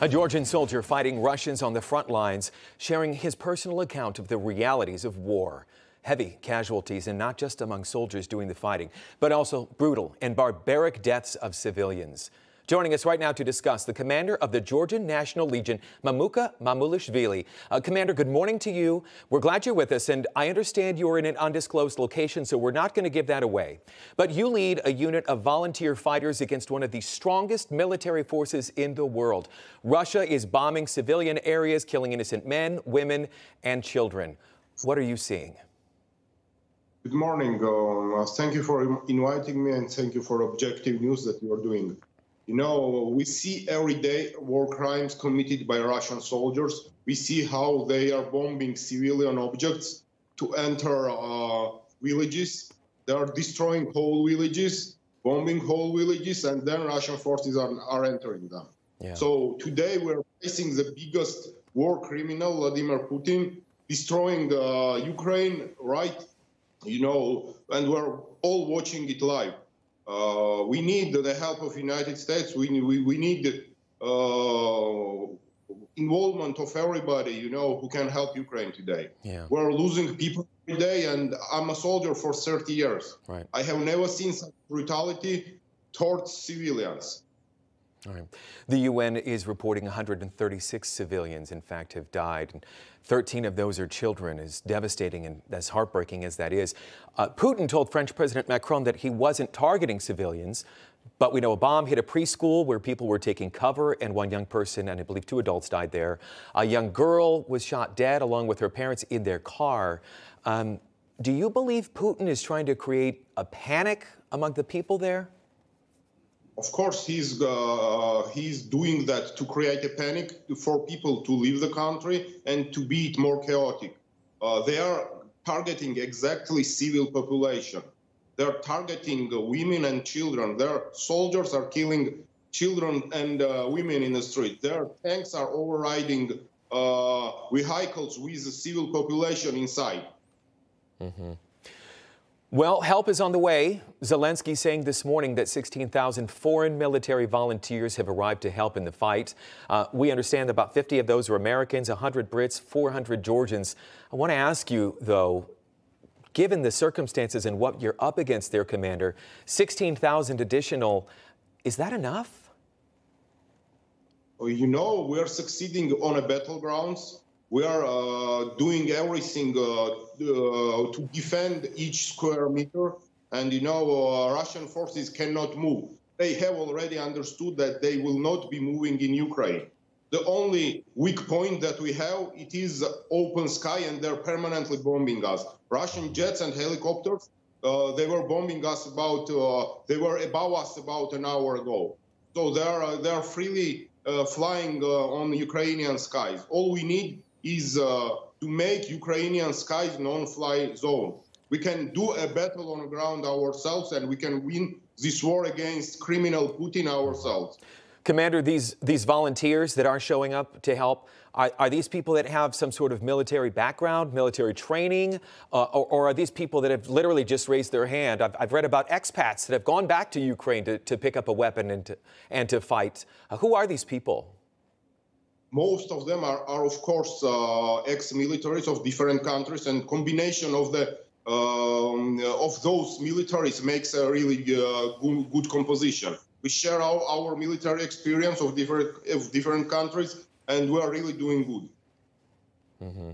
A Georgian soldier fighting Russians on the front lines, sharing his personal account of the realities of war. Heavy casualties, and not just among soldiers doing the fighting, but also brutal and barbaric deaths of civilians. Joining us right now to discuss the commander of the Georgian National Legion, Mamuka Mamulashvili. Uh, commander, good morning to you. We're glad you're with us, and I understand you're in an undisclosed location, so we're not going to give that away. But you lead a unit of volunteer fighters against one of the strongest military forces in the world. Russia is bombing civilian areas, killing innocent men, women, and children. What are you seeing? Good morning. Uh, thank you for inviting me, and thank you for objective news that you are doing. You know, we see every day war crimes committed by Russian soldiers. We see how they are bombing civilian objects to enter uh, villages. They are destroying whole villages, bombing whole villages, and then Russian forces are, are entering them. Yeah. So today we're facing the biggest war criminal, Vladimir Putin, destroying uh, Ukraine, right? You know, and we're all watching it live. Uh, we need the help of United States. We, we, we need uh, involvement of everybody, you know, who can help Ukraine today. Yeah. We're losing people every day, and I'm a soldier for 30 years. Right. I have never seen such brutality towards civilians. The UN is reporting 136 civilians, in fact, have died. And 13 of those are children, as devastating and as heartbreaking as that is. Uh, Putin told French President Macron that he wasn't targeting civilians, but we know a bomb hit a preschool where people were taking cover, and one young person, and I believe two adults, died there. A young girl was shot dead along with her parents in their car. Um, do you believe Putin is trying to create a panic among the people there? Of course, he's uh, he's doing that to create a panic for people to leave the country and to be it more chaotic. Uh, they are targeting exactly civil population. They're targeting uh, women and children. Their soldiers are killing children and uh, women in the street. Their tanks are overriding uh, vehicles with the civil population inside. Mm-hmm. Well, help is on the way. Zelensky saying this morning that 16,000 foreign military volunteers have arrived to help in the fight. Uh, we understand about 50 of those are Americans, 100 Brits, 400 Georgians. I want to ask you, though, given the circumstances and what you're up against there, Commander, 16,000 additional, is that enough? Well, you know, we are succeeding on a battlegrounds we are uh, doing everything uh, uh, to defend each square meter. And you know, Russian forces cannot move. They have already understood that they will not be moving in Ukraine. The only weak point that we have, it is open sky and they're permanently bombing us. Russian jets and helicopters, uh, they were bombing us about, uh, they were above us about an hour ago. So they're, uh, they're freely flying on Ukrainian skies. All we need is uh, to make Ukrainian skies non-fly zone. We can do a battle on the ground ourselves, and we can win this war against criminal Putin ourselves. Commander, these these volunteers that are showing up to help are, are these people that have some sort of military background, military training, uh, or, or, are these people that have literally just raised their hand? I've, I've read about expats that have gone back to Ukraine to, to pick up a weapon and to and to fight. Uh, who are these people? Most of them are, are of course, uh, ex-militaries of different countries, and combination of the um, of those militaries makes a really uh, good, good, composition. We share our, our military experience of different of different countries, and we are really doing good. Mm-hmm.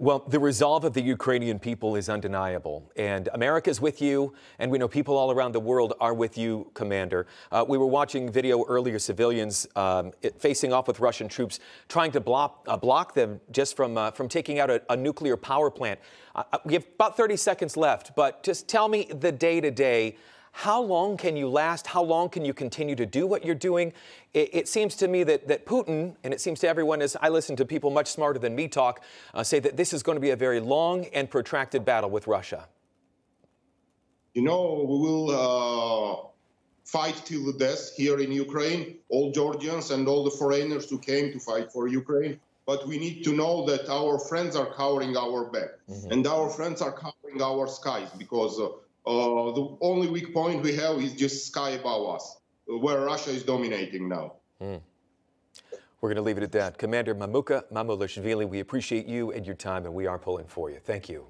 Well, the resolve of the Ukrainian people is undeniable, and America is with you, and we know people all around the world are with you, Commander. Uh, we were watching video earlier, civilians um, facing off with Russian troops, trying to block, uh, block them just from, uh, from taking out a, a, nuclear power plant. Uh, uh, we have about 30 seconds left, but just tell me the day to day how long can you last? How long can you continue to do what you're doing? It, it, seems to me that, that Putin, and it seems to everyone as I listen to people much smarter than me talk, uh, say that this is going to be a very long and protracted battle with Russia. You know, we will uh, fight till the death here in Ukraine, all Georgians and all the foreigners who came to fight for Ukraine. But we need to know that our friends are covering our back, mm-hmm. and our friends are covering our skies because. Uh, uh, the only weak point we have is just sky above us, where Russia is dominating now. Mm. We're going to leave it at that. Commander Mamuka Mamulashvili, we appreciate you and your time, and we are pulling for you. Thank you.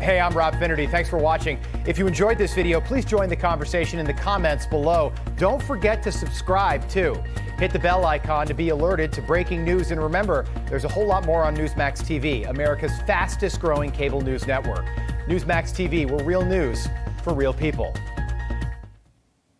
Hey, I'm Rob Finnerty. Thanks for watching. If you enjoyed this video, please join the conversation in the comments below. Don't forget to subscribe, too. Hit the bell icon to be alerted to breaking news. And remember, there's a whole lot more on Newsmax TV, America's fastest growing cable news network. Newsmax TV, where real news for real people.